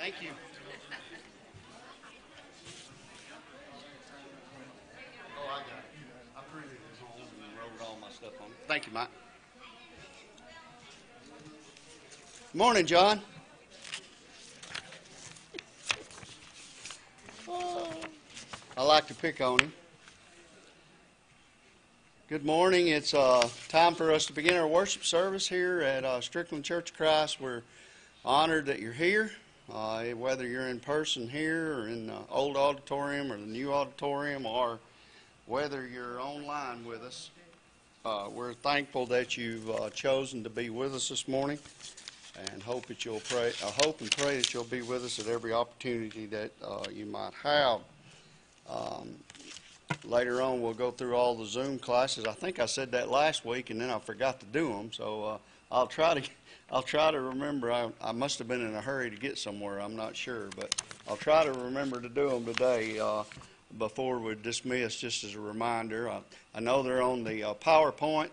Thank you. Oh, I got it. I printed it home and wrote all my stuff on it. Thank you, Mike. Morning, John. Oh, I like to pick on him. Good morning. It's uh, time for us to begin our worship service here at uh, Strickland Church of Christ. We're honored that you're here, uh, whether you're in person here or in the old auditorium or the new auditorium or whether you're online with us. Uh, we're thankful that you've uh, chosen to be with us this morning and hope that you'll pray, I hope and pray that you'll be with us at every opportunity that uh, you might have. Um, later on, we'll go through all the Zoom classes. I think I said that last week, and then I forgot to do them. So uh, I'll try to, I'll try to remember. I, I must have been in a hurry to get somewhere. I'm not sure, but I'll try to remember to do them today uh, before we dismiss. Just as a reminder, I, I know they're on the uh, PowerPoint,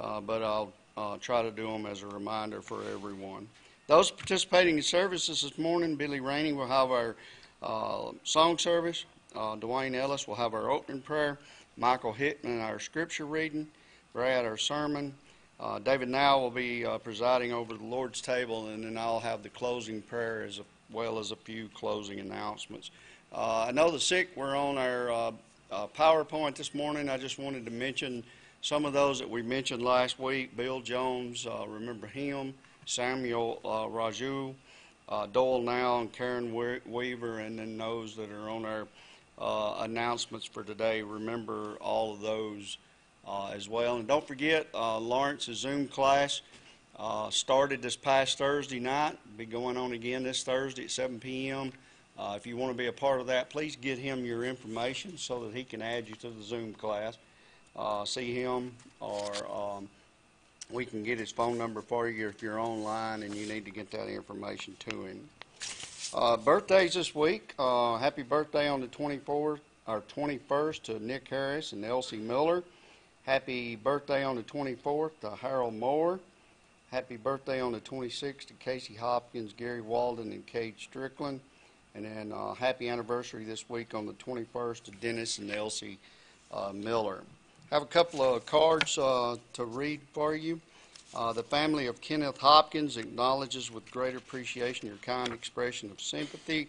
uh, but I'll uh, try to do them as a reminder for everyone. Those participating in services this morning, Billy Rainey will have our uh, song service. Uh, Dwayne Ellis will have our opening prayer. Michael Hickman, our scripture reading. Brad, our sermon. Uh, David Now will be uh, presiding over the Lord's table, and then I'll have the closing prayer as well as a few closing announcements. Uh, I know the sick were on our uh, uh, PowerPoint this morning. I just wanted to mention some of those that we mentioned last week. Bill Jones, uh, remember him. Samuel Raju, Doyle Now, and Karen Weaver, and then those that are on our uh, announcements for today. Remember all of those uh, as well. And don't forget, uh, Lawrence's Zoom class uh, started this past Thursday night. Be going on again this Thursday at 7 p.m. Uh, if you want to be a part of that, please get him your information so that he can add you to the Zoom class. Uh, see him, or um, we can get his phone number for you if you're online and you need to get that information to him. Uh, birthdays this week. Uh, happy birthday on the 24th or 21st to Nick Harris and Elsie Miller. Happy birthday on the 24th to Harold Moore. Happy birthday on the 26th to Casey Hopkins, Gary Walden, and Kate Strickland. And then uh, happy anniversary this week on the 21st to Dennis and Elsie uh, Miller. Have a couple of cards uh, to read for you. Uh, the family of Kenneth Hopkins acknowledges with great appreciation your kind expression of sympathy.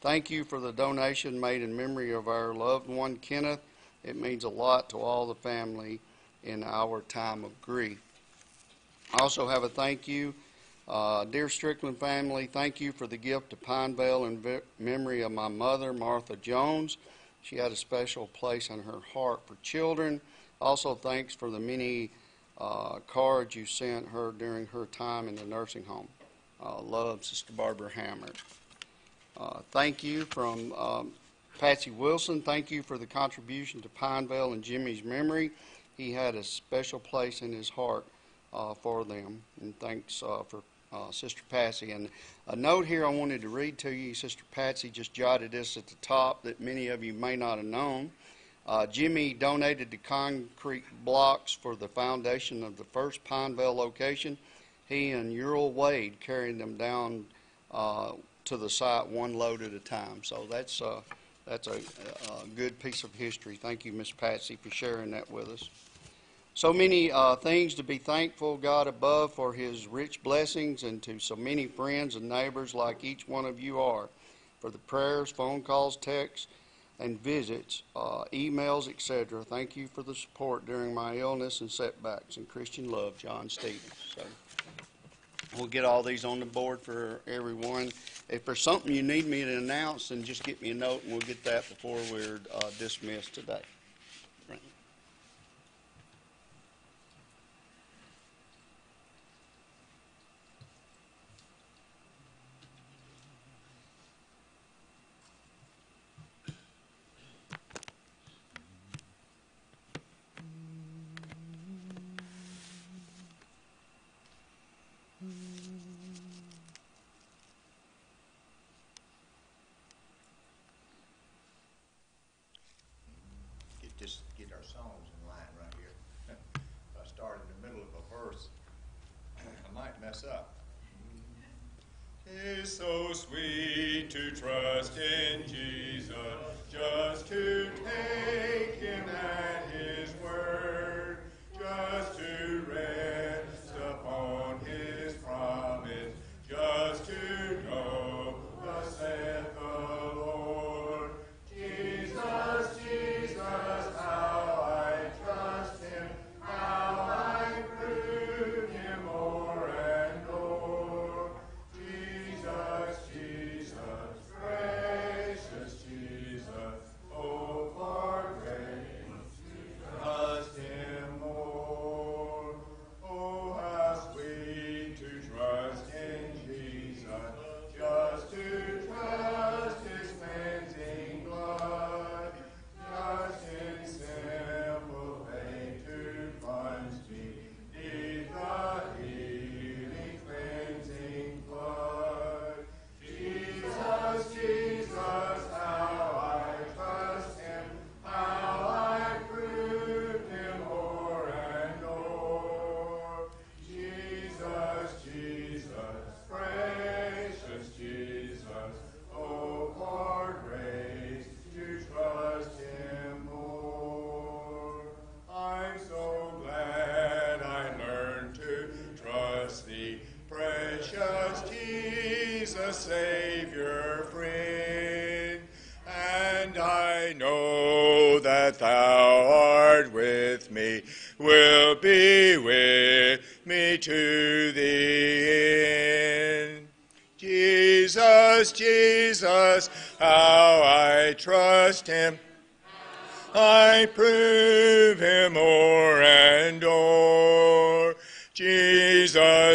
Thank you for the donation made in memory of our loved one, Kenneth. It means a lot to all the family in our time of grief. I also have a thank you. Uh, dear Strickland family, thank you for the gift of Pinevale in memory of my mother, Martha Jones. She had a special place in her heart for children. Also, thanks for the many uh, card you sent her during her time in the nursing home. Uh, love, Sister Barbara Hammer. Uh, thank you from um, Patsy Wilson. Thank you for the contribution to Pinevale and Jimmy's memory. He had a special place in his heart uh, for them. And thanks uh, for uh, Sister Patsy. And a note here I wanted to read to you. Sister Patsy just jotted this at the top that many of you may not have known. Uh, Jimmy donated the concrete blocks for the foundation of the first Pinevale location. He and Ural Wade carried them down uh, to the site one load at a time. So that's uh, that's a, a, good piece of history. Thank you, Miss Patsy, for sharing that with us. So many uh, things to be thankful God above for His rich blessings, and to so many friends and neighbors like each one of you are, for the prayers, phone calls, texts and visits, uh, emails, etc. Thank you for the support during my illness and setbacks. And Christian love, John Stevens. So we'll get all these on the board for everyone. If there's something you need me to announce, then just get me a note and we'll get that before we're uh, dismissed today.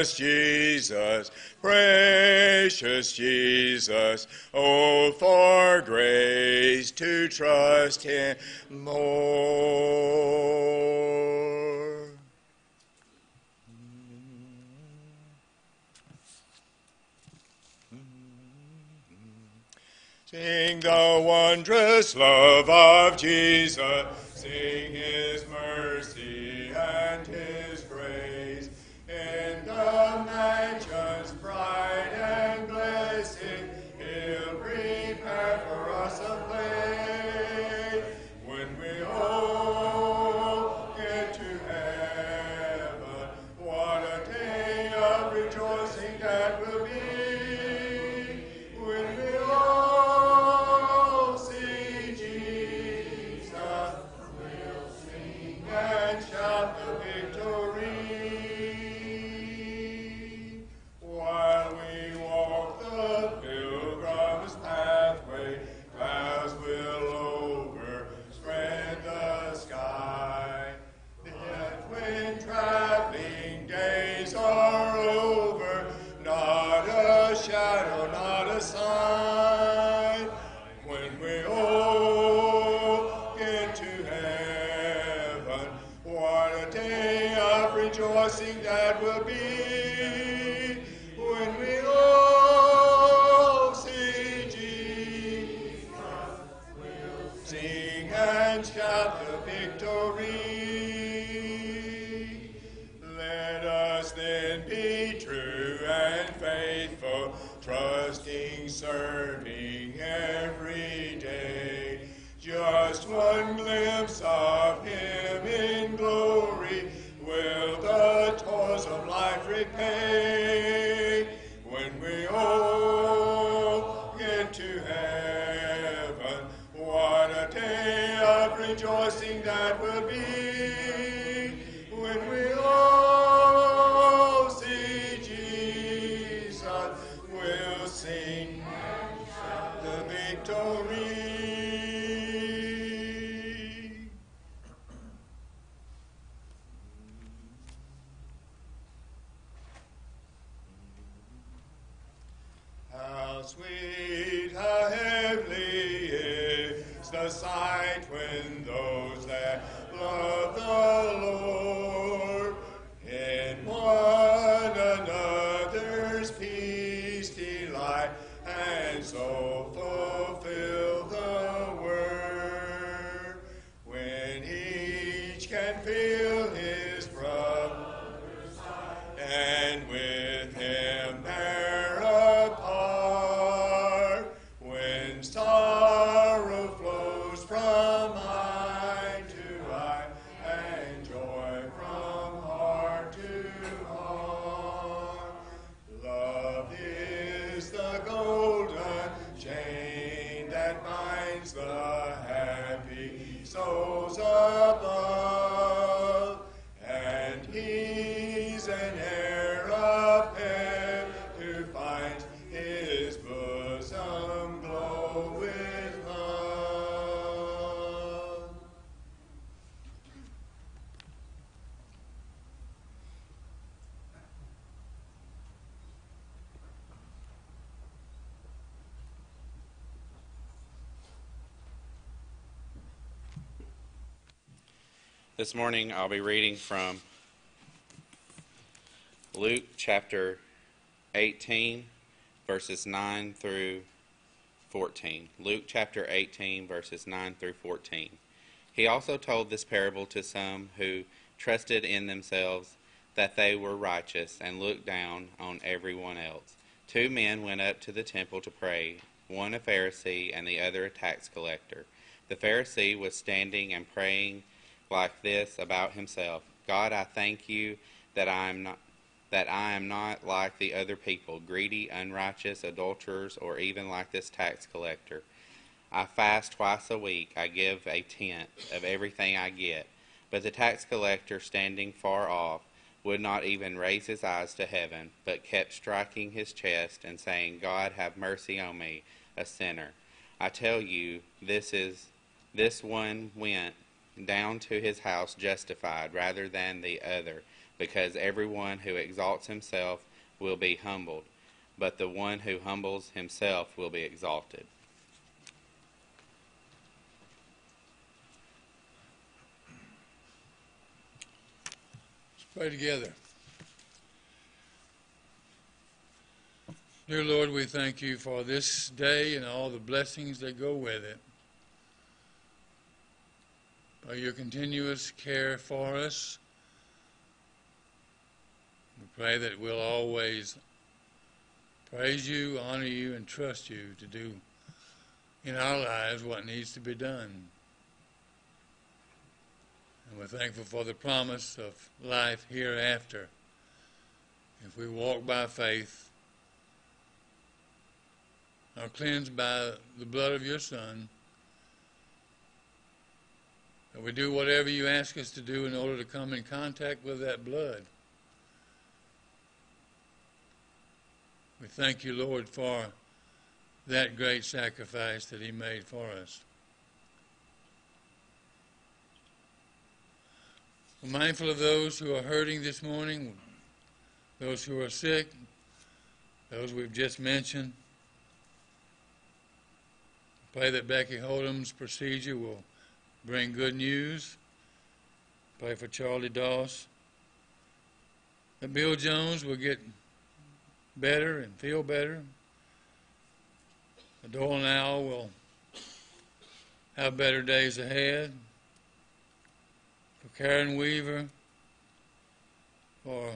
precious Jesus, precious Jesus, oh, for grace to trust him. This morning I'll be reading from Luke chapter 18, verses 9 through 14. Luke chapter 18, verses 9 through 14. He also told this parable to some who trusted in themselves that they were righteous and looked down on everyone else. Two men went up to the temple to pray, one a Pharisee and the other a tax collector. The Pharisee was standing and praying like this about himself God, I thank you that I am not. That I am not like the other people, greedy, unrighteous, adulterers, or even like this tax collector. I fast twice a week. I give a tenth of everything I get. But the tax collector, standing far off, would not even raise his eyes to heaven, but kept striking his chest and saying, God, have mercy on me, a sinner. I tell you, this is this one went down to his house justified rather than the other, because everyone who exalts himself will be humbled, but the one who humbles himself will be exalted. Let's pray together. Dear Lord, we thank you for this day and all the blessings that go with it. By your continuous care for us, we pray that we'll always praise you, honor you, and trust you to do in our lives what needs to be done. And we're thankful for the promise of life hereafter. If we walk by faith, are cleansed by the blood of your Son, that we do whatever you ask us to do in order to come in contact with that blood. We thank you, Lord, for that great sacrifice that He made for us. We're mindful of those who are hurting this morning, those who are sick, those we've just mentioned. Pray that Becky Holdham's procedure will bring good news. Play for Charlie Doss. That Bill Jones will get better and feel better. Doyle and Al will have better days ahead. For Karen Weaver. For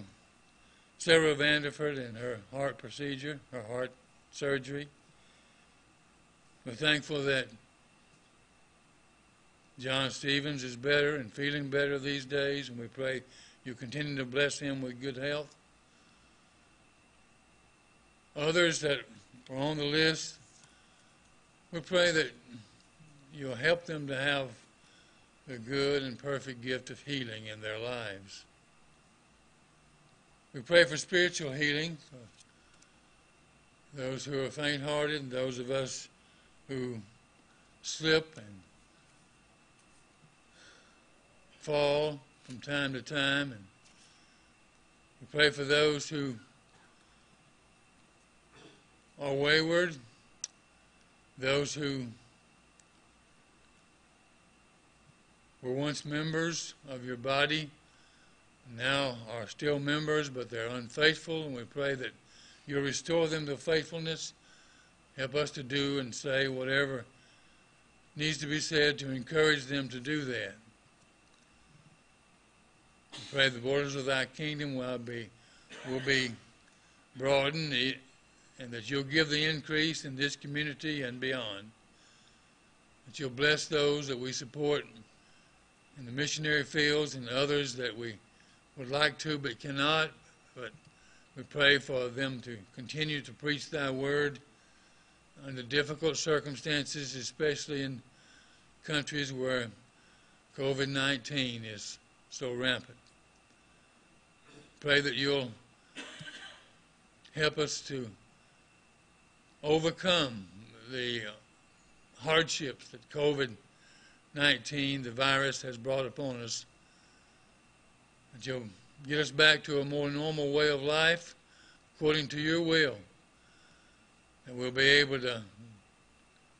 Sarah Vanderford and her heart procedure, her heart surgery. We're thankful that John Stevens is better and feeling better these days, and we pray you continue to bless him with good health. Others that are on the list, we pray that you'll help them to have the good and perfect gift of healing in their lives. We pray for spiritual healing, those who are faint hearted, and those of us who slip and fall from time to time. And we pray for those who are wayward, those who were once members of your body, now are still members, but they're unfaithful, and we pray that you'll restore them to faithfulness. Help us to do and say whatever needs to be said to encourage them to do that. Pray the borders of thy kingdom will be, will be broadened eh, and that you'll give the increase in this community and beyond. That you'll bless those that we support in the missionary fields and others that we would like to but cannot. But we pray for them to continue to preach thy word under difficult circumstances, especially in countries where COVID 19 is so rampant. Pray that you'll help us to overcome the hardships that COVID 19, the virus, has brought upon us. That you'll get us back to a more normal way of life according to your will. And we'll be able to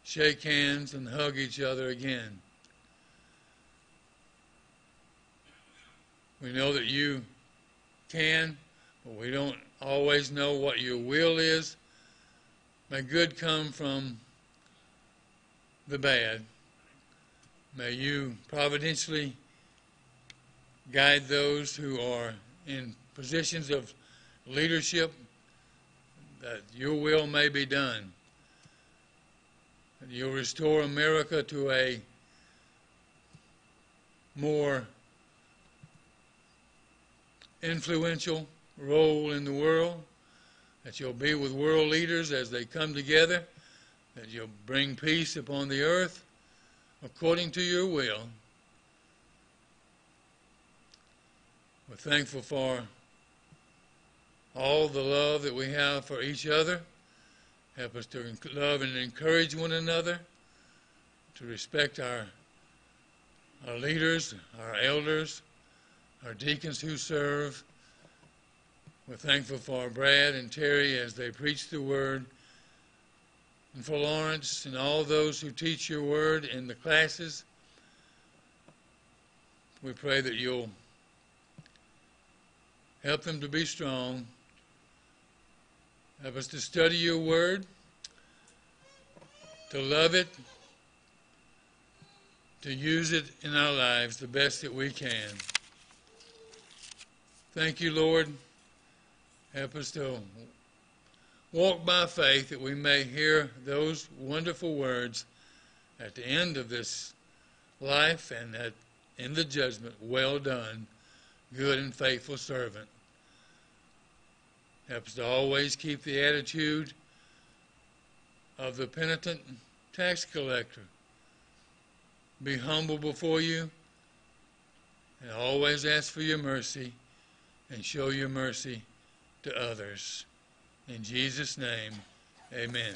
shake hands and hug each other again. We know that you can, but we don't always know what your will is. May good come from the bad. May you providentially guide those who are in positions of leadership that your will may be done. You'll restore America to a more influential role in the world. That you'll be with world leaders as they come together. That you'll bring peace upon the earth according to your will. We're thankful for all the love that we have for each other. Help us to love and encourage one another, to respect our, our leaders, our elders, our deacons who serve. We're thankful for Brad and Terry as they preach the word, and for Lawrence and all those who teach your word in the classes. We pray that you'll help them to be strong Help us to study your word, to love it, to use it in our lives the best that we can. Thank you, Lord. Help us to walk by faith that we may hear those wonderful words at the end of this life and at, in the judgment. Well done, good and faithful servant. Help us to always keep the attitude of the penitent tax collector. Be humble before you and always ask for your mercy and show your mercy to others. In Jesus' name, amen.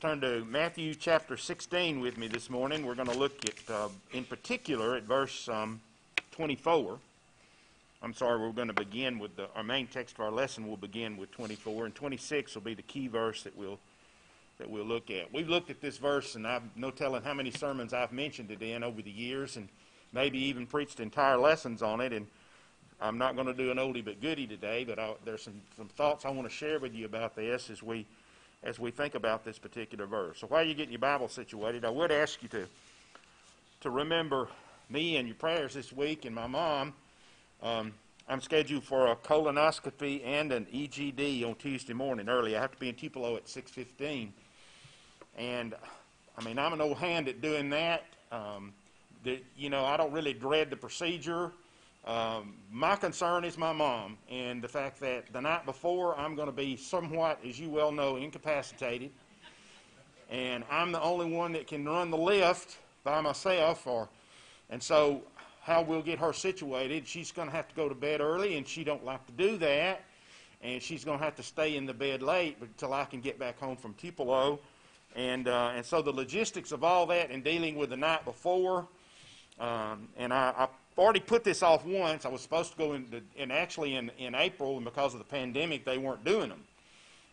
Turn to Matthew chapter 16 with me this morning. We're going to look at, uh, in particular, at verse um, 24. I'm sorry, we're going to begin with the, our main text of our lesson. will begin with 24, and 26 will be the key verse that we'll that we'll look at. We've looked at this verse, and I've no telling how many sermons I've mentioned it in over the years, and maybe even preached entire lessons on it. And I'm not going to do an oldie but goodie today, but I, there's some, some thoughts I want to share with you about this as we as we think about this particular verse. So while you're getting your Bible situated, I would ask you to to remember me and your prayers this week and my mom. Um, I'm scheduled for a colonoscopy and an EGD on Tuesday morning early. I have to be in Tupelo at 6:15, and I mean I'm an old hand at doing that. Um, the, you know I don't really dread the procedure. Um, my concern is my mom and the fact that the night before I'm going to be somewhat, as you well know, incapacitated, and I'm the only one that can run the lift by myself. Or, and so how we'll get her situated, she's going to have to go to bed early, and she don't like to do that, and she's going to have to stay in the bed late until I can get back home from Tupelo, and uh, and so the logistics of all that and dealing with the night before. Um, and I, I already put this off once. I was supposed to go in, actually in, in April, and because of the pandemic, they weren't doing them.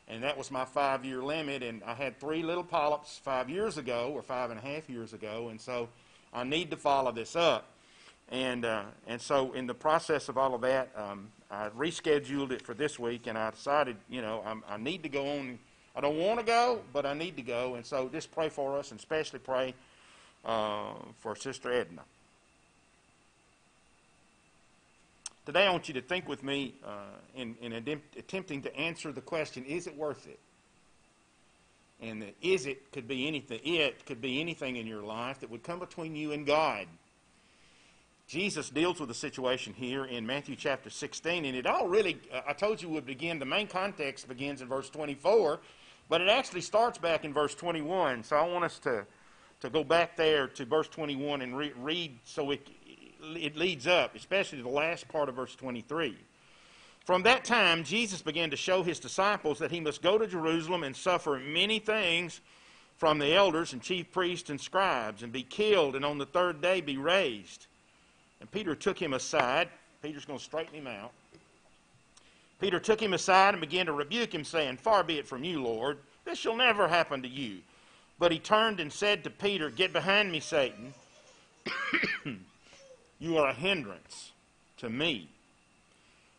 And that was my five year limit. And I had three little polyps five years ago, or five and a half years ago. And so I need to follow this up. And, uh, and so in the process of all of that, um, I rescheduled it for this week, and I decided, you know, I'm, I need to go on. I don't want to go, but I need to go. And so just pray for us, and especially pray uh, for Sister Edna. Today, I want you to think with me uh, in, in attempt- attempting to answer the question is it worth it? And the is it could be anything, it could be anything in your life that would come between you and God. Jesus deals with the situation here in Matthew chapter 16, and it all really, uh, I told you would begin, the main context begins in verse 24, but it actually starts back in verse 21. So I want us to, to go back there to verse 21 and re- read so it, it leads up, especially the last part of verse 23. From that time, Jesus began to show his disciples that he must go to Jerusalem and suffer many things from the elders and chief priests and scribes, and be killed, and on the third day be raised. And Peter took him aside. Peter's going to straighten him out. Peter took him aside and began to rebuke him, saying, Far be it from you, Lord. This shall never happen to you. But he turned and said to Peter, Get behind me, Satan. You are a hindrance to me.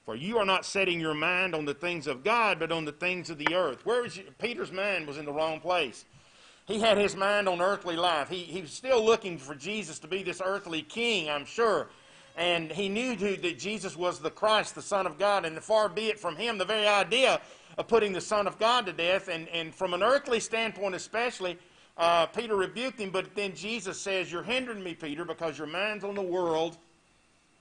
For you are not setting your mind on the things of God, but on the things of the earth. Where you? Peter's mind was in the wrong place. He had his mind on earthly life. He, he was still looking for Jesus to be this earthly king, I'm sure. And he knew too, that Jesus was the Christ, the Son of God, and far be it from him the very idea of putting the Son of God to death. And, and from an earthly standpoint, especially, uh, Peter rebuked him, but then Jesus says, You're hindering me, Peter, because your mind's on the world.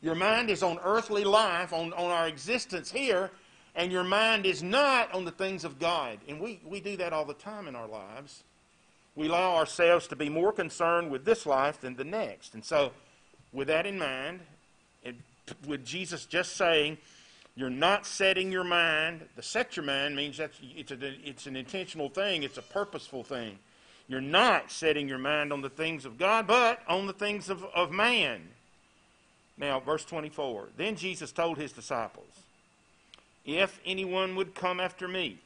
Your mind is on earthly life, on, on our existence here, and your mind is not on the things of God. And we, we do that all the time in our lives. We allow ourselves to be more concerned with this life than the next. And so, with that in mind, with Jesus just saying, you're not setting your mind. The set your mind means that it's, a, it's an intentional thing, it's a purposeful thing. You're not setting your mind on the things of God, but on the things of, of man. Now, verse 24. Then Jesus told his disciples, If anyone would come after me,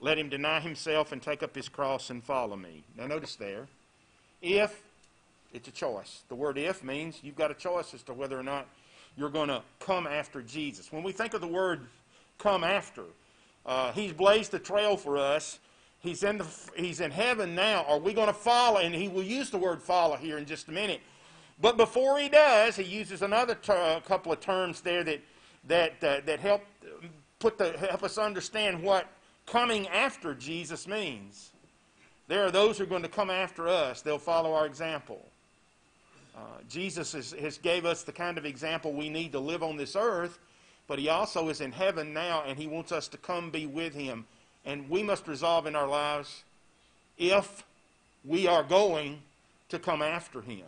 let him deny himself and take up his cross and follow me. Now, notice there, if, it's a choice. The word if means you've got a choice as to whether or not you're going to come after Jesus. When we think of the word come after, uh, he's blazed the trail for us. He's in, the, he's in heaven now. Are we going to follow? And he will use the word follow here in just a minute. But before he does, he uses another ter- couple of terms there that, that, uh, that help, put the, help us understand what coming after Jesus means. There are those who are going to come after us. They'll follow our example. Uh, Jesus has, has gave us the kind of example we need to live on this earth, but he also is in heaven now, and he wants us to come be with him. And we must resolve in our lives if we are going to come after him.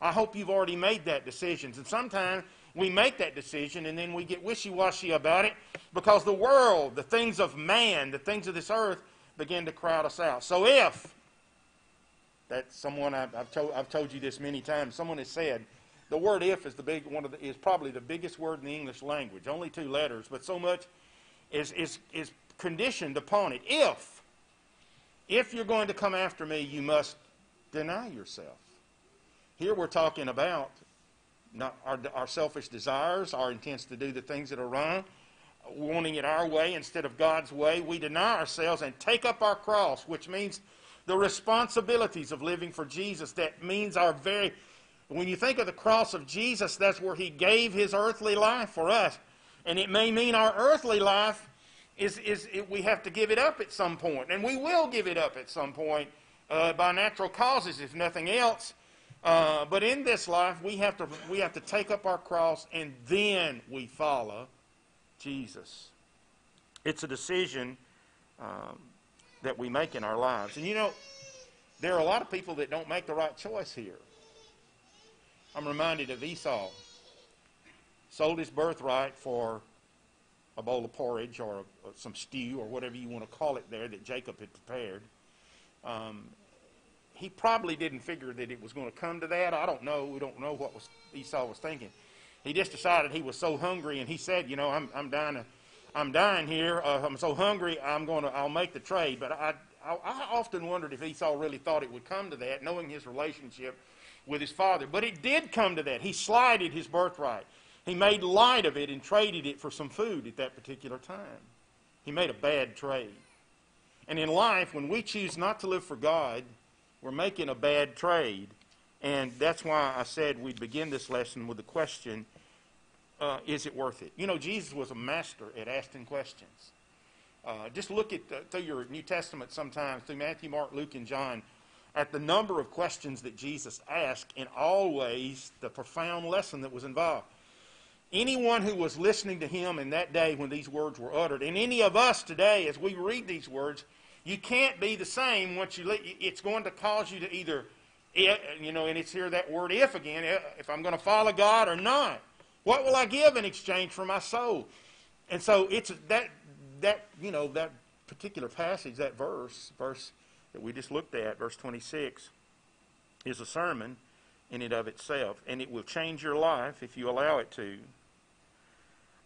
I hope you've already made that decision. And sometimes we make that decision and then we get wishy washy about it because the world, the things of man, the things of this earth begin to crowd us out. So if that someone I've, I've, told, I've told you this many times. Someone has said the word "if" is the big one of the, is probably the biggest word in the English language. Only two letters, but so much is is is conditioned upon it. If if you're going to come after me, you must deny yourself. Here we're talking about not our, our selfish desires, our intents to do the things that are wrong, wanting it our way instead of God's way. We deny ourselves and take up our cross, which means the responsibilities of living for Jesus. That means our very, when you think of the cross of Jesus, that's where he gave his earthly life for us. And it may mean our earthly life is, is it, we have to give it up at some. And we will give it up at some point uh, by natural causes, if nothing else. Uh, but in this life, we have, to, we have to take up our cross and then we follow Jesus. It's a decision um, that we make in our lives. And you know, there are a lot of people that don't make the right choice here. I'm reminded of Esau. Sold his birthright for a bowl of porridge or some stew or whatever you want to call it there that Jacob had prepared. Um, he probably didn't figure that it was going to come to that. I don't know. We don't know what was Esau was thinking. He just decided he was so hungry, and he said, "You know, I'm I'm dying to I'm dying here. Uh, I'm so hungry. I'm going to. I'll make the trade. But I, I, I often wondered if Esau really thought it would come to that, knowing his relationship with his father. But it did come to that. He slighted his birthright. He made light of it and traded it for some food at that particular time. He made a bad trade. And in life, when we choose not to live for God, we're making a bad trade. And that's why I said we'd begin this lesson with the question uh, is it worth it? You know, Jesus was a master at asking questions. Uh, just look at the, through your New Testament sometimes, through Matthew, Mark, Luke, and John, at the number of questions that Jesus asked, and always the profound lesson that was involved. Anyone who was listening to him in that day when these words were uttered, and any of us today as we read these words, you can't be the same once you. It's going to cause you to either, eh, you know, and it's here that word "if" again. Eh, if I'm going to follow God or not. What will I give in exchange for my soul? And so it's that that you know that particular passage, that verse, verse that we just looked at, verse 26, is a sermon in and of itself, and it will change your life if you allow it to.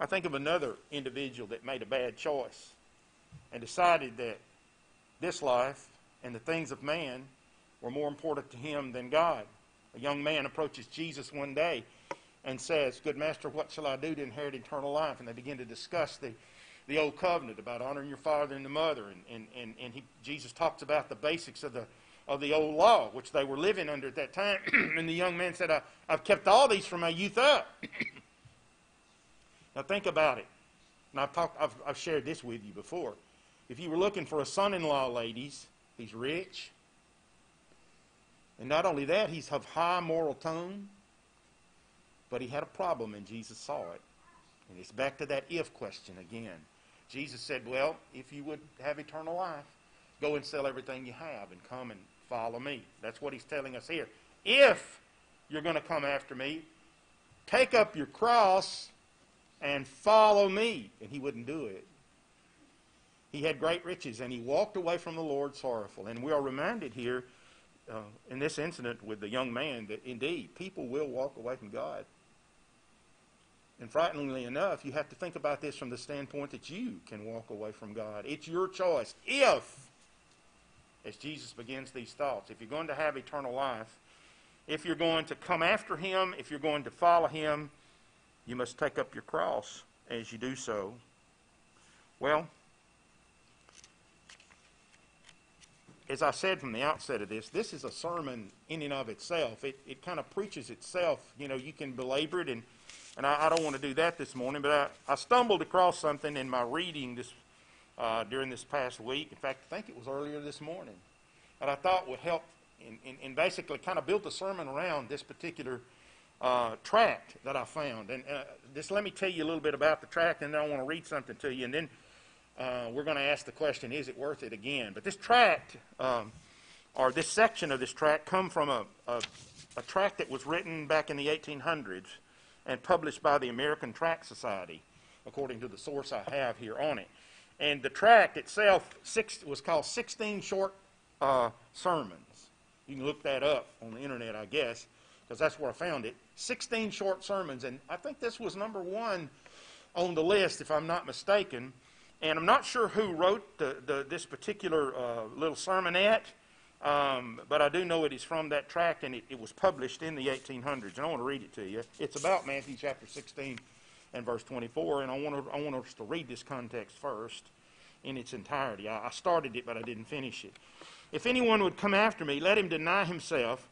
I think of another individual that made a bad choice and decided that this life and the things of man were more important to him than God. A young man approaches Jesus one day and says, Good master, what shall I do to inherit eternal life? And they begin to discuss the, the old covenant about honoring your father and the mother, and, and, and, and he, Jesus talks about the basics of the of the old law, which they were living under at that time. and the young man said, I, I've kept all these from my youth up. Now think about it. And I've, talked, I've, I've shared this with you before. If you were looking for a son-in-law, ladies, he's rich. And not only that, he's of high moral tone. But he had a problem, and Jesus saw it. And it's back to that if question again. Jesus said, Well, if you would have eternal life, go and sell everything you have and come and follow me. That's what he's telling us here. If you're going to come after me, take up your cross and follow me. And he wouldn't do it. He had great riches, and he walked away from the Lord sorrowful. And we are reminded here uh, in this incident with the young man that indeed people will walk away from God. And frighteningly enough, you have to think about this from the standpoint that you can walk away from God. It's your choice. If, as Jesus begins these thoughts, if you're going to have eternal life, if you're going to come after Him, if you're going to follow Him, you must take up your cross as you do so. Well, as I said from the outset of this, this is a sermon in and of itself. It, it kind of preaches itself. You know, you can belabor it, and, and I, I don't want to do that this morning, but I, I stumbled across something in my reading this uh, during this past week. In fact, I think it was earlier this morning, that I thought would help and, basically kind of built a sermon around this particular uh, tract that I found. And uh, just let me tell you a little bit about the tract, and then I want to read something to you, and then uh, we're going to ask the question, is it worth it again? But this tract, um, or this section of this tract, come from a, a, a tract that was written back in the 1800s and published by the American Tract Society, according to the source I have here on it. And the tract itself six, was called 16 Short uh, Sermons. You can look that up on the internet, I guess, because that's where I found it. 16 short sermons, and I think this was number one on the list, if I'm not mistaken. And I'm not sure who wrote the, the, this particular uh, little sermonette, um, but I do know it is from that tract, and it, it, was published in the 1800s. And I want to read it to you. It's about Matthew chapter 16 and verse 24, and I want, to, I want us to read this context first in its entirety. I, I started it, but I didn't finish it. If anyone would come after me, let him deny himself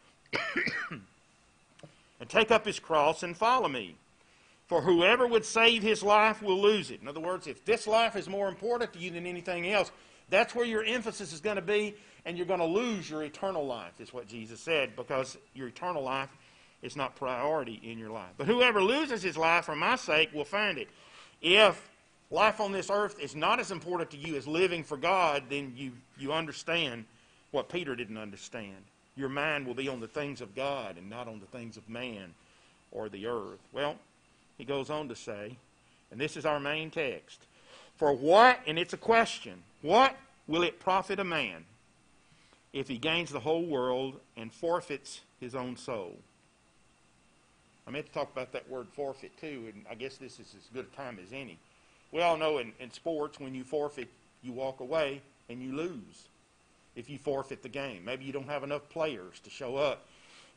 and take up his cross and follow me. For whoever would save his life will lose it. In other words, if this life is more important to you than anything else, that's where your emphasis is going to be, and you're going to lose your eternal life, is what Jesus said, because your eternal life is not priority in your life. But whoever loses his life for my sake will find it. If life on this earth is not as important to you as living for God, then you, you understand what Peter didn't understand. Your mind will be on the things of God and not on the things of man or the earth. Well, he goes on to say, and this is our main text For what, and it's a question, what will it profit a man if he gains the whole world and forfeits his own soul? I meant to talk about that word forfeit too, and I guess this is as good a time as any. We all know in, in sports, when you forfeit, you walk away and you lose if you forfeit the game. Maybe you don't have enough players to show up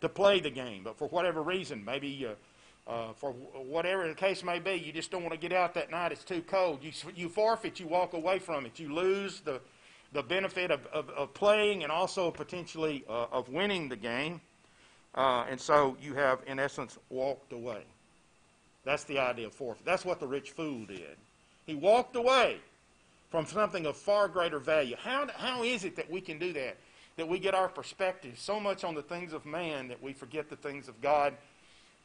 to play the game, but for whatever reason, maybe uh, uh, for whatever the case may be, you just don't want to get out that night. It's too cold. You, you forfeit, you walk away from it. You lose the, the benefit of, of, of playing and also potentially uh, of winning the game. Uh, and so you have, in essence, walked away. That's the idea of forfeit. That's what the rich fool did. He walked away from something of far greater value. How, how is it that we can do that? That we get our perspective so much on the things of man that we forget the things of God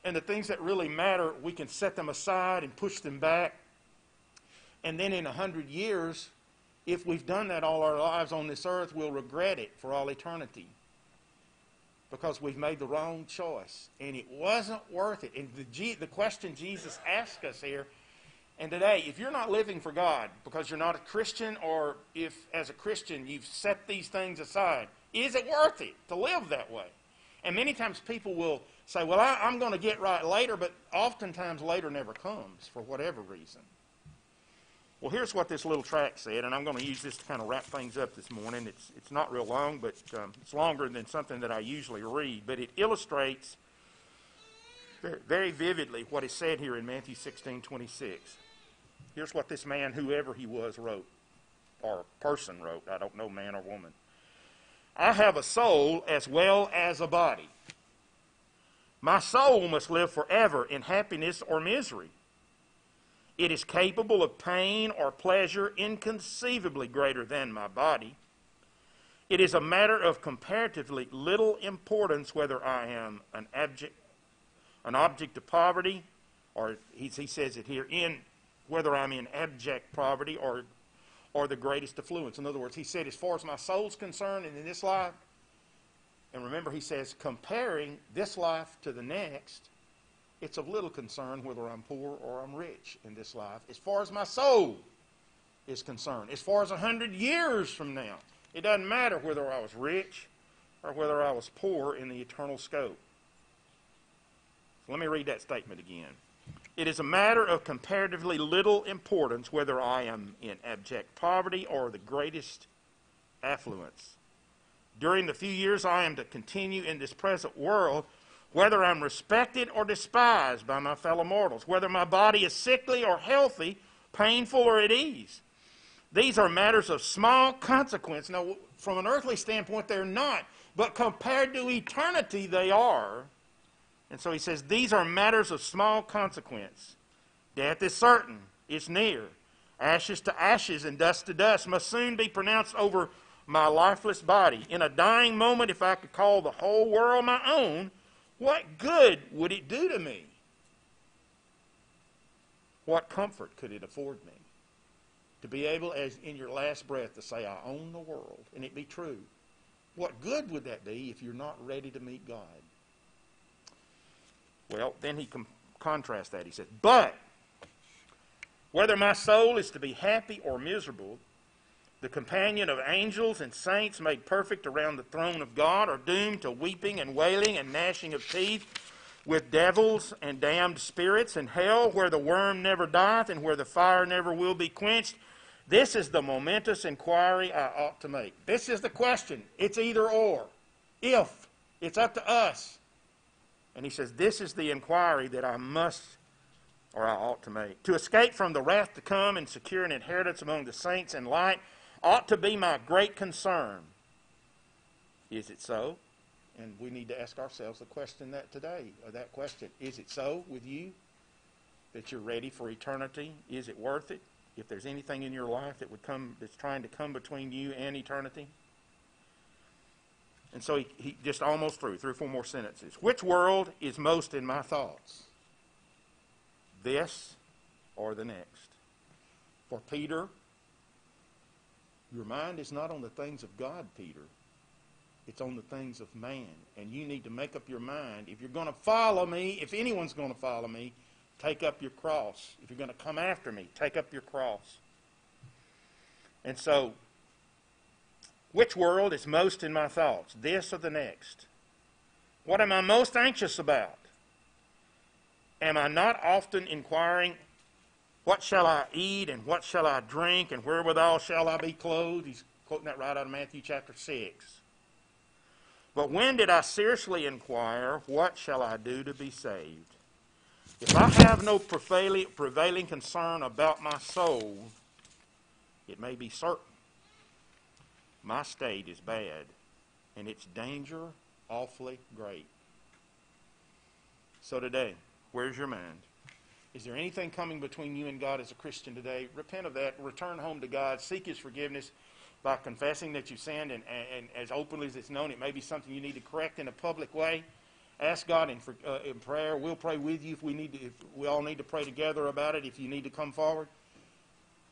and the things that really matter, we can set them aside and push them back. And then in a hundred years, if we've done that all our lives on this earth, we'll regret it for all eternity because we've made the wrong choice and it wasn't worth it. And the, the question Jesus asked us here, and today, if you're not living for God because you're not a Christian, or if as a Christian you've set these things aside, is it worth it to live that way? And many times people will say, well, I, am going to get right later, but oftentimes later never comes for whatever reason. Well, here's what this little tract said, and I'm going to use this to kind of wrap things up this morning. It's, it's not real long, but um, it's longer than something that I usually read, but it illustrates very, very vividly what is said here in Matthew 16 26. Here's what this man, whoever he was, wrote, or person wrote. I don't know, man or woman. I have a soul as well as a body. My soul must live forever in happiness or misery. It is capable of pain or pleasure inconceivably greater than my body. It is a matter of comparatively little importance whether I am an abject, an object of poverty, or he, he says it here, in whether I'm in abject poverty or, or the greatest affluence. In other words, he said, as far as my soul's concerned and in this life, and remember, he says, comparing this life to the next, it's of little concern whether I'm poor or I'm rich in this life. As far as my soul is concerned, as far as a hundred years from now, it doesn't matter whether I was rich or whether I was poor in the eternal scope. So let me read that statement again. It is a matter of comparatively little importance whether I am in abject poverty or the greatest affluence. During the few years I am to continue in this present world, whether I'm respected or despised by my fellow mortals, whether my body is sickly or healthy, painful or at ease. These are matters of small consequence. Now, from an earthly standpoint, they're not, but compared to eternity, they are. And so he says, These are matters of small consequence. Death is certain, it's near. Ashes to ashes and dust to dust must soon be pronounced over my lifeless body. In a dying moment, if I could call the whole world my own, what good would it do to me? What comfort could it afford me? To be able, as in your last breath, to say, I own the world, and it be true. What good would that be if you're not ready to meet God? Well, then he com- contrasts that. He says, But whether my soul is to be happy or miserable, the companion of angels and saints made perfect around the throne of God, are doomed to weeping and wailing and gnashing of teeth with devils and damned spirits in hell, where the worm never dieth and where the fire never will be quenched. This is the momentous inquiry I ought to make. This is the question. It's either or. If. It's up to us. And he says, This is the inquiry that I must or I ought to make. To escape from the wrath to come and secure an inheritance among the saints in light ought to be my great concern. Is it so? And we need to ask ourselves the question that today, or that question. Is it so with you that you're ready for eternity? Is it worth it? If there's anything in your life that would come that's trying to come between you and eternity? And so he, he just almost through, three or four more sentences. Which world is most in my thoughts? This or the next? For Peter, your mind is not on the things of God, Peter. It's on the things of man. And you need to make up your mind. If you're going to follow me, if anyone's going to follow me, take up your cross. If you're going to come after me, take up your cross. And so, which world is most in my thoughts, this or the next? What am I most anxious about? Am I not often inquiring what shall I eat and what shall I drink and wherewithal shall I be clothed? He's quoting that right out of Matthew chapter 6. But when did I seriously inquire, what shall I do to be saved? If I have no prevailing, concern about my soul, it may be certain my state is bad and its danger awfully great. So today, where's your mind? Is there anything coming between you and God as a Christian today? Repent of that. Return home to God. Seek His forgiveness by confessing that you sinned, and, and, and as openly as it's known, it may be something you need to correct in a public way. Ask God in, for, uh, in prayer. We'll pray with you if we need to. If we all need to pray together about it. If you need to come forward,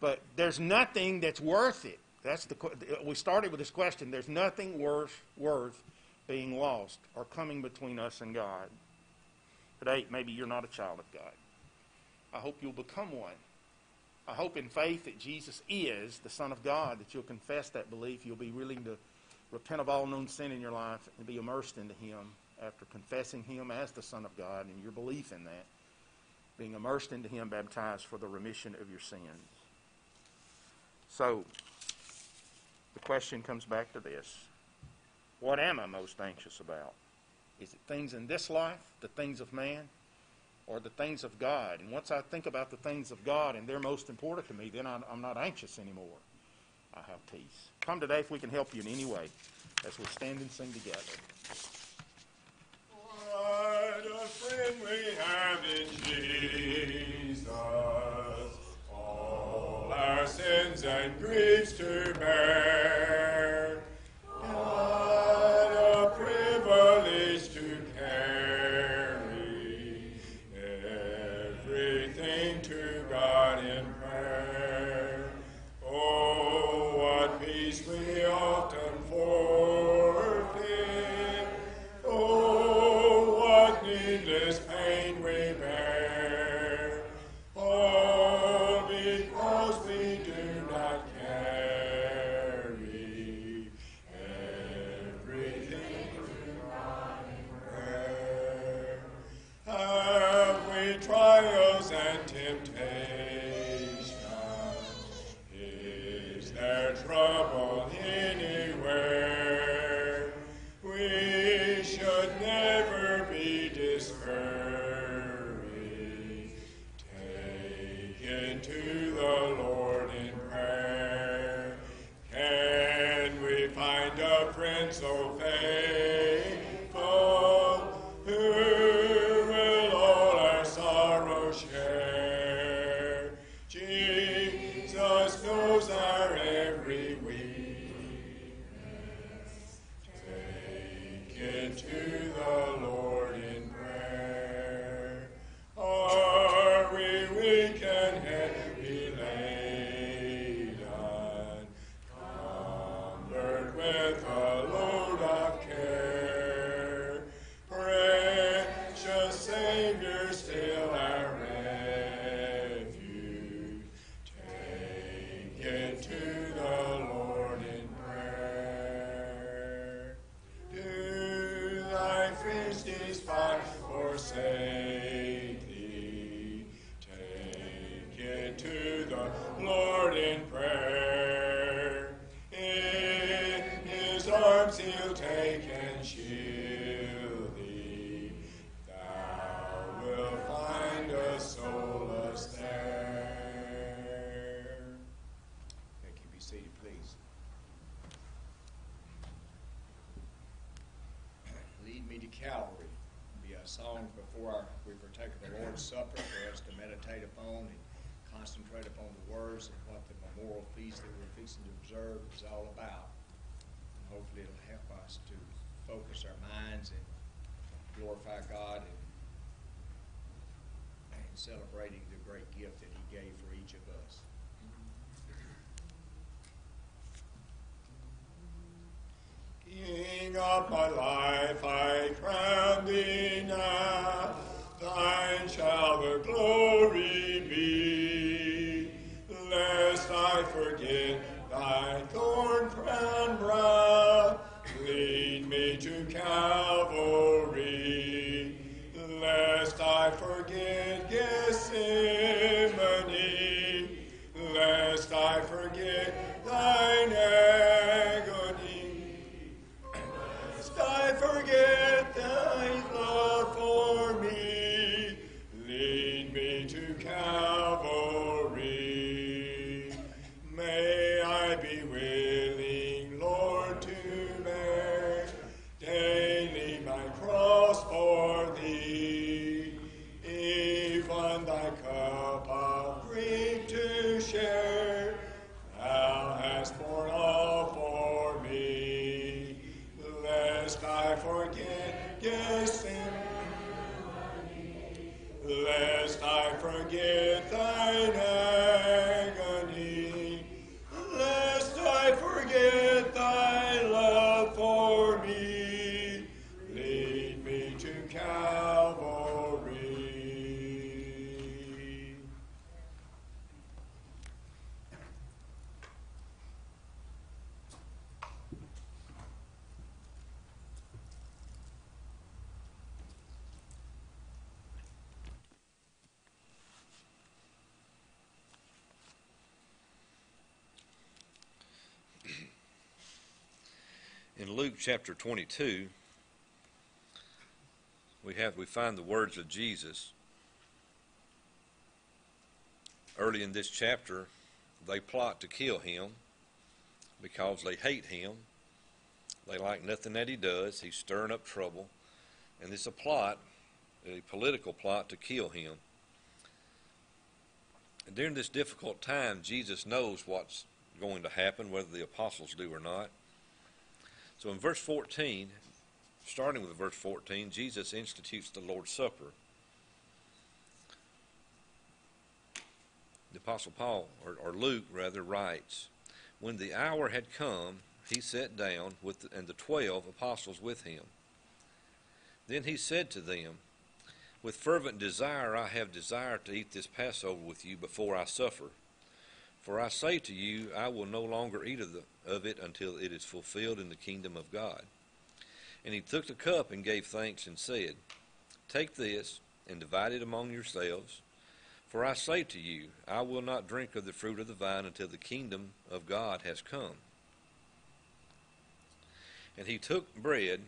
but there's nothing that's worth it. That's the. We started with this question. There's nothing worth worth being lost or coming between us and God. Today, maybe you're not a child of God. I hope you'll become one. I hope in faith that Jesus is the Son of God, that you'll confess that belief. You'll be willing to repent of all known sin in your life and be immersed into Him after confessing Him as the Son of God and your belief in that, being immersed into Him, baptized for the remission of your sins. So, the question comes back to this What am I most anxious about? Is it things in this life, the things of man? or the things of God. And once I think about the things of God and they're most important to me, then I'm, not anxious anymore. I have peace. Come today if we can help you in any way as we stand and sing together. What a friend we have in sins and griefs to bear. Friends despise forsake thee? Take it to the Lord in prayer. Be a song before our, we partake of the Lord's Supper for us to meditate upon and concentrate upon the words of what the memorial feast that we're fixing to observe is all about. And hopefully it'll help us to focus our minds and glorify God and, and celebrating the great gift that He gave for each of us. King of my life, I crown chapter 22, we have we find the words of Jesus early in this chapter, they plot to kill him because they hate him. They like nothing that he does. He's stirring up trouble. And it's a plot, a political plot to kill him. And during this difficult time, Jesus knows what's going to happen, whether the apostles do or not. So in verse 14, starting with verse 14, Jesus institutes the Lord's Supper. The Apostle Paul, or, or Luke rather, writes, When the hour had come, he sat down, with the, and the twelve apostles with him. Then he said to them, With fervent desire I have desired to eat this Passover with you before I suffer. For I say to you, I will no longer eat of, the, of it until it is fulfilled in the kingdom of God. And he took the cup and gave thanks and said, Take this and divide it among yourselves. For I say to you, I will not drink of the fruit of the vine until the kingdom of God has come. And he took bread,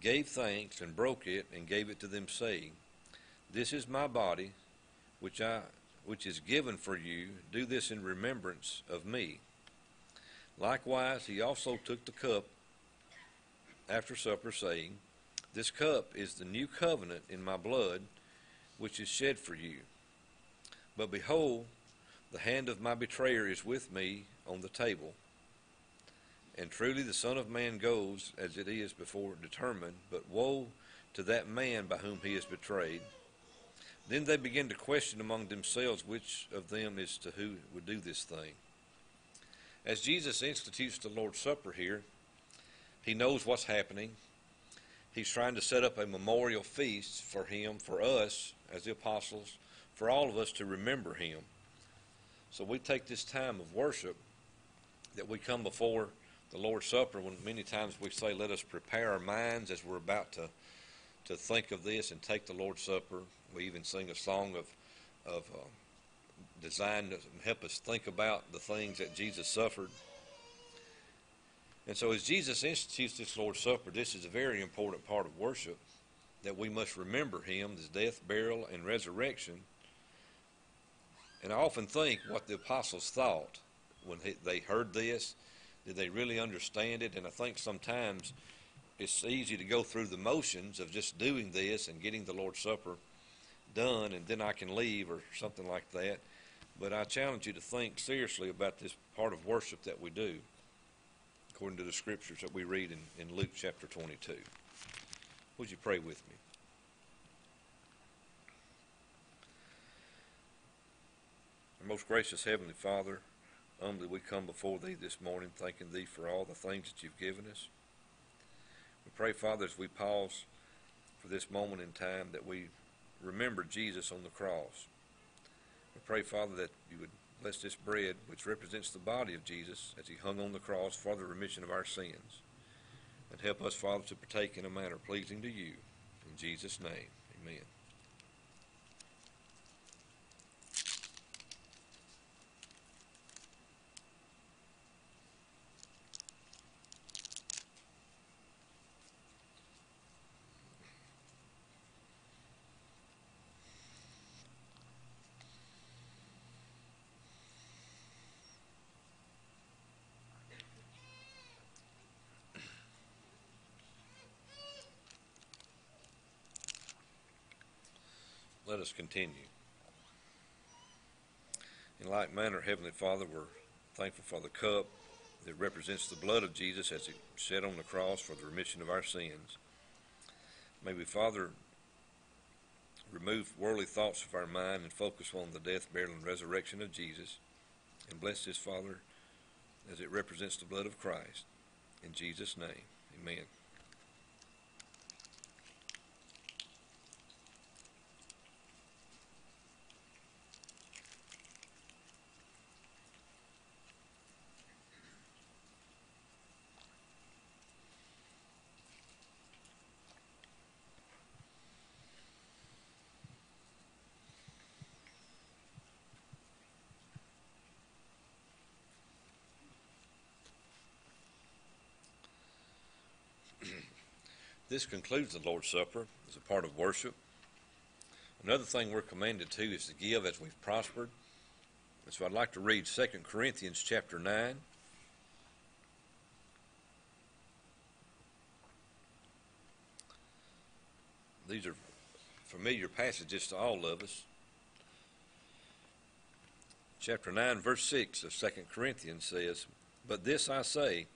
gave thanks, and broke it, and gave it to them, saying, This is my body, which I which is given for you. Do this in remembrance of me. Likewise, he also took the cup after supper, saying, This cup is the new covenant in my blood, which is shed for you. But behold, the hand of my betrayer is with me on the table. And truly the Son of Man goes as it is before determined, but woe to that man by whom he is betrayed. Then they begin to question among themselves which of them is to who would do this thing. As Jesus institutes the Lord's Supper here, he knows what's happening. He's trying to set up a memorial feast for him, for us as the apostles, for all of us to remember him. So we take this time of worship that we come before the Lord's Supper when many times we say, let us prepare our minds as we're about to, to think of this and take the Lord's Supper. We even sing a song of, of uh, to help us think about the things that Jesus suffered. And so as Jesus institutes this Lord's Supper, this is a very important part of worship that we must remember him, his death, burial, and resurrection. And I often think what the apostles thought when they heard this. Did they really understand it? And I think sometimes it's easy to go through the motions of just doing this and getting the Lord's Supper done, and then I can leave or something like that. But I challenge you to think seriously about this part of worship that we do, according to the scriptures that we read in, in Luke chapter 22. Would you pray with me? Most gracious Heavenly Father, humbly we come before Thee this morning, thanking Thee for all the things that You've given us. We pray, Father, as we pause for this moment in time, that we remember Jesus on the cross. We pray, Father, that You would bless this bread, which represents the body of Jesus, as He hung on the cross for the remission of our sins. And help us, Father, to partake in a manner pleasing to You. In Jesus' name, amen. Let us continue. In like manner, Heavenly Father, we're thankful for the cup that represents the blood of Jesus as it shed on the cross for the remission of our sins. May we, Father, remove worldly thoughts of our mind and focus on the death, burial, and resurrection of Jesus. And bless this, Father, as it represents the blood of Christ. In Jesus' name, amen. This concludes the Lord's Supper as a part of worship. Another thing we're commanded to is to give as we've prospered. And So I'd like to read 2 Corinthians chapter 9. These are familiar passages to all of us. Chapter 9, verse 6 of 2 Corinthians says, But this I say,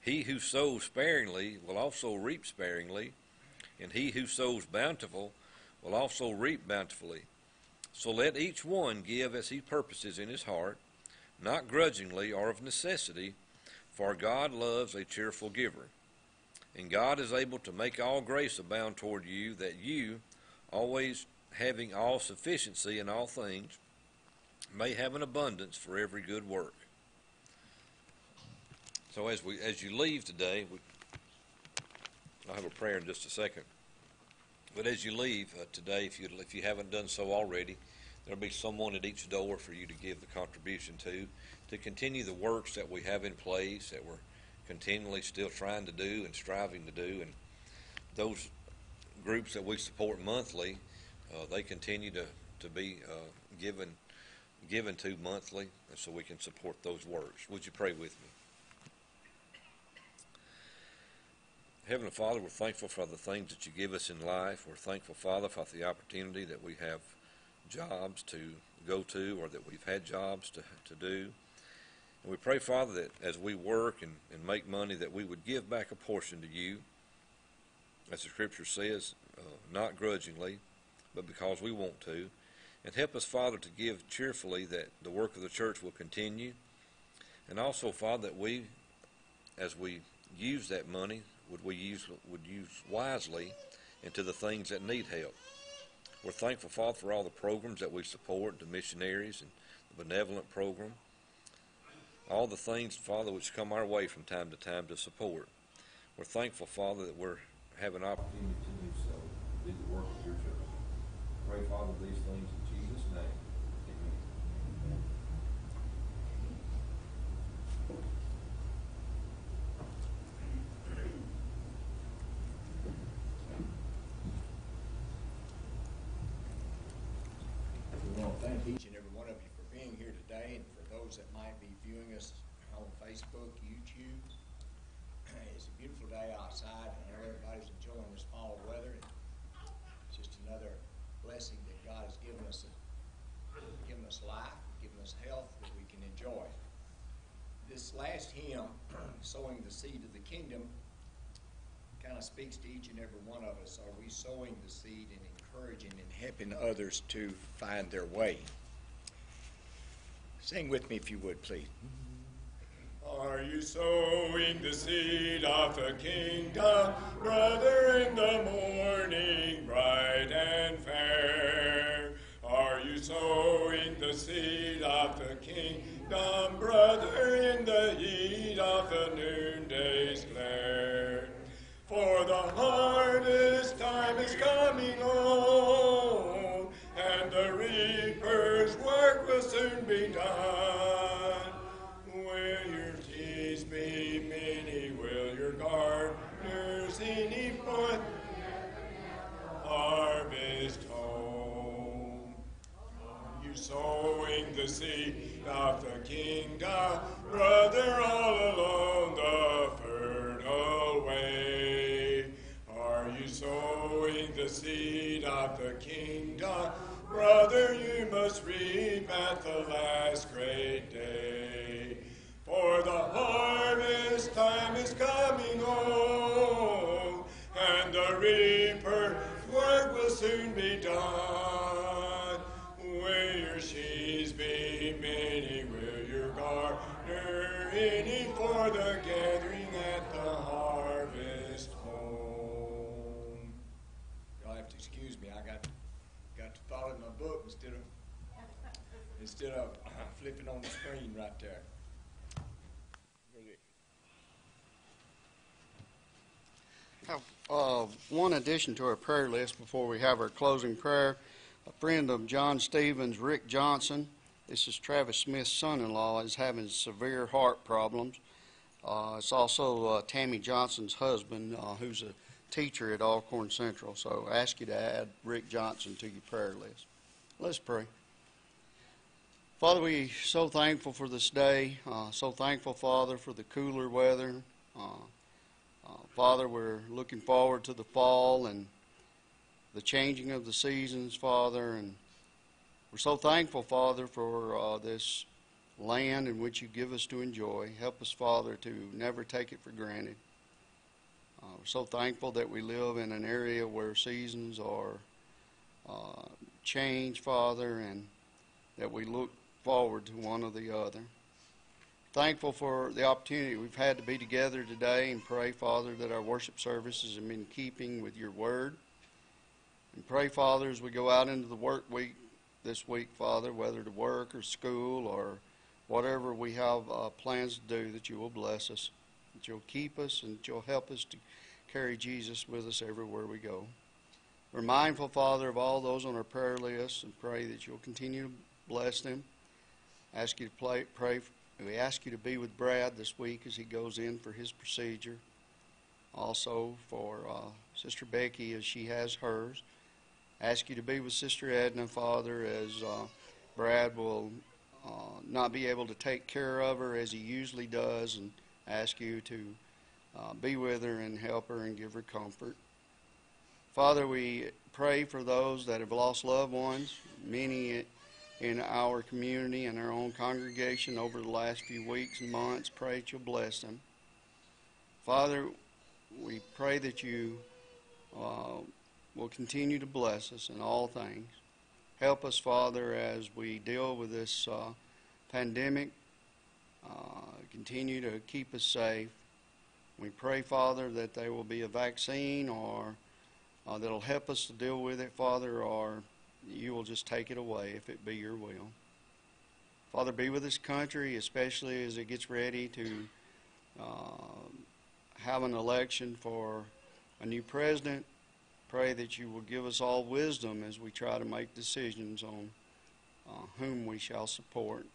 he who sows sparingly will also reap sparingly, and he who sows bountiful will also reap bountifully. So let each one give as he purposes in his heart, not grudgingly or of necessity, for God loves a cheerful giver. And God is able to make all grace abound toward you, that you, always having all sufficiency in all things, may have an abundance for every good work. So as we as you leave today, we, I'll have a prayer in just a second. But as you leave uh, today, if you if you haven't done so already, there'll be someone at each door for you to give the contribution to, to continue the works that we have in place that we're continually still trying to do and striving to do, and those groups that we support monthly, uh, they continue to to be uh, given given to monthly, so we can support those works. Would you pray with me? Heavenly Father, we're thankful for the things that you give us in life. We're thankful, Father, for the opportunity that we have jobs to go to or that we've had jobs to, to do. And we pray, Father, that as we work and, and make money, that we would give back a portion to you, as the Scripture says, uh, not grudgingly, but because we want to. And help us, Father, to give cheerfully that the work of the church will continue. And also, Father, that we, as we use that money, would we use would use wisely into the things that need help. We're thankful, Father, for all the programs that we support, the missionaries and the benevolent program, all the things, Father, which come our way from time to time to support. We're thankful, Father, that we're having opportunity to do so, do the work of your church. Pray, Father, these things in Jesus' name. Amen. We want to thank each and every one of you for being here today, and for those that might be viewing us on Facebook, YouTube. It's a beautiful day outside, and everybody's enjoying this fall weather. It's just another blessing that God has given us, given us life, given us health that we can enjoy. This last hymn, sowing the seed of the kingdom, kind of speaks to each and every one of us. Are we sowing the seed and encouraging and helping others to find their way? Sing with me if you would, please. Are you sowing the seed of the kingdom, brother, in the morning, bright and fair? Are you sowing the seed of the kingdom, brother, in the heat of the noonday's glare? For the harvest time is coming on, and the reaper's work will soon be done. Harvest home? You sowing the seed of the kingdom, brother, all along the fertile way. Are you sowing the seed of the kingdom, brother? You must reap at the last great day. For the harvest time is coming on, soon be done. Will your sheaves be many? Will your garner any for the gathering at the harvest home? You'll have to excuse me, I got, got to follow my book instead of, instead of flipping on the screen right there. Have, uh, one addition to our prayer list before we have our closing prayer. A friend of John Stevens, Rick Johnson, this is Travis Smith's son-in-law, is having severe heart problems. Uh, it's also uh, Tammy Johnson's husband, uh, who's a teacher at Alcorn Central. So I ask you to add Rick Johnson to your prayer list. Let's pray. Father, we're so thankful for this day. Uh, so thankful, Father, for the cooler weather. Father, we're looking forward to the fall and the changing of the seasons, Father, and we're so thankful, Father, for uh, this land in which you give us to enjoy. Help us, Father, to never take it for granted. Uh, we're so thankful that we live in an area where seasons are uh, changed, Father, and that we look forward to one or the other. Thankful for the opportunity we've had to be together today and pray, Father, that our worship services have been in keeping with your word. And pray, Father, as we go out into the work week this week, Father, whether to work or school or whatever we have uh, plans to do, that you will bless us, that you'll keep us, and that you'll help us to carry Jesus with us everywhere we go. We're mindful, Father, of all those on our prayer list and pray that you'll continue to bless them. Ask you to play, pray. We ask you to be with Brad this week as he goes in for his procedure. Also for uh, Sister Becky as she has hers. Ask you to be with Sister Edna, Father, as uh, Brad will uh, not be able to take care of her as he usually does, and ask you to uh, be with her and help her and give her comfort. Father, we pray for those that have lost loved ones, many in our community and our own congregation over the last few weeks and months. Pray that you'll bless them. Father, we pray that you uh, will continue to bless us in all things. Help us, Father, as we deal with this uh, pandemic. Uh, continue to keep us safe. We pray, Father, that there will be a vaccine or uh, that'll help us to deal with it, Father, or you will just take it away if it be your will. Father, be with this country, especially as it gets ready to uh, have an election for a new president. Pray that you will give us all wisdom as we try to make decisions on uh, whom we shall support.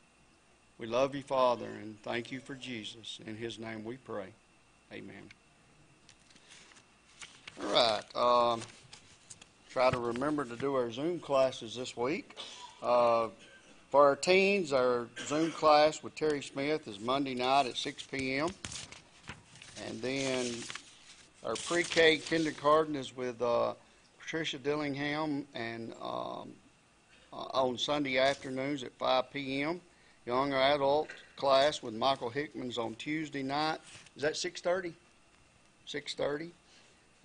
We love you, Father, and thank you for Jesus. In his name we pray. Amen. All right. Um, try to remember to do our Zoom classes this week. Uh, for our teens, our Zoom class with Terry Smith is Monday night at 6 p.m. And then our pre-K kindergarten is with uh, Patricia Dillingham and um, uh, on Sunday afternoons at 5 p.m. Young adult class with Michael Hickman's on Tuesday night. Is that 6:30? 6:30.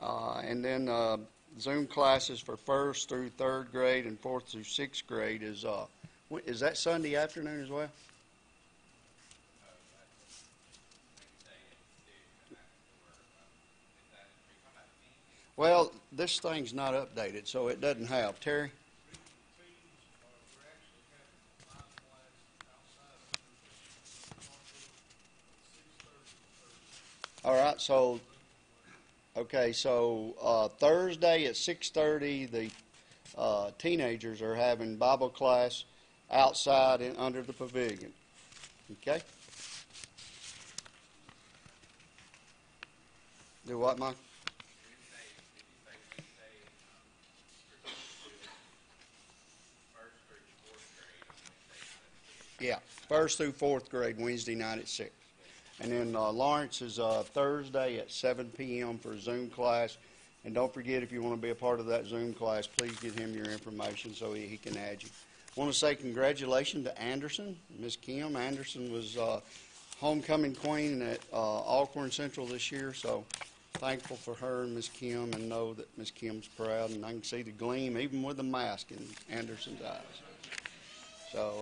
Uh, and then uh, Zoom classes for first through third grade and fourth through sixth grade is uh, is that Sunday afternoon as well? Well, this thing's not updated, so it doesn't have. Terry? All right, so, okay, so uh, Thursday at 6:30, the uh, teenagers are having Bible class outside and under the pavilion. Okay? Do what, Mike? Yeah, first through fourth grade, Wednesday night at six. And then uh, Lawrence is uh, Thursday at 7 p.m. for Zoom class. And don't forget, if you want to be a part of that Zoom class, please give him your information so he, he can add you. I want to say congratulations to Anderson, Miss Kim. Anderson was uh, homecoming queen at uh, Alcorn Central this year, so thankful for her and Miss Kim, and know that Miss Kim's proud, and I can see the gleam even with the mask in Anderson's eyes. So.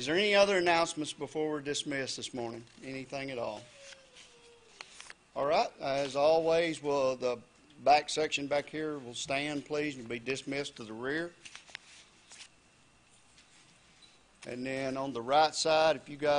Is there any other announcements before we're dismissed this morning? Anything at all? All right, as always, will the back section back here will stand, please, and be dismissed to the rear. And then on the right side, if you guys